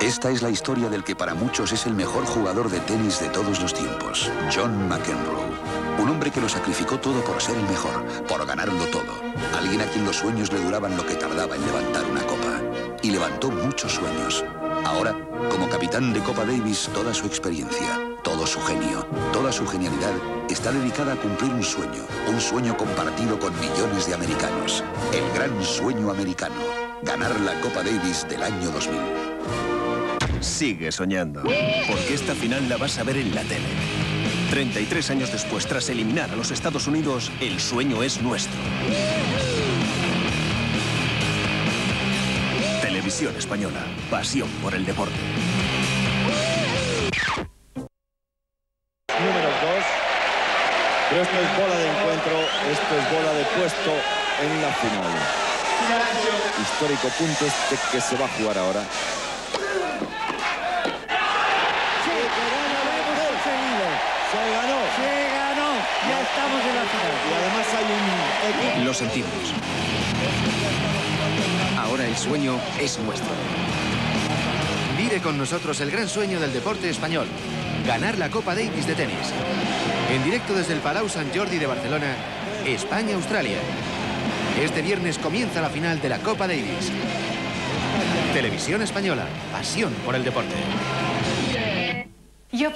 Esta es la historia del que para muchos es el mejor jugador de tenis de todos los tiempos, John McEnroe. Un hombre que lo sacrificó todo por ser el mejor, por ganarlo todo. Alguien a quien los sueños le duraban lo que tardaba en levantar una copa. Y levantó muchos sueños. Ahora, como capitán de Copa Davis, toda su experiencia, todo su genio, toda su genialidad está dedicada a cumplir un sueño. Un sueño compartido con millones de americanos. El gran sueño americano. Ganar la Copa Davis del año 2000. Sigue soñando, porque esta final la vas a ver en la tele. 33 años después, tras eliminar a los Estados Unidos, el sueño es nuestro. Televisión Española, pasión por el deporte. Número 2. Pero esto es bola de encuentro, esto es bola de puesto en la final. Histórico punto este que se va a jugar ahora. Se ganó. Se ganó. Ya final. Y además hay un equipo. Lo sentimos. Ahora el sueño es nuestro. Vive con nosotros el gran sueño del deporte español. Ganar la Copa Davis de tenis. En directo desde el Palau Sant Jordi de Barcelona, España-Australia. Este viernes comienza la final de la Copa Davis. Televisión Española. Pasión por el deporte. Yo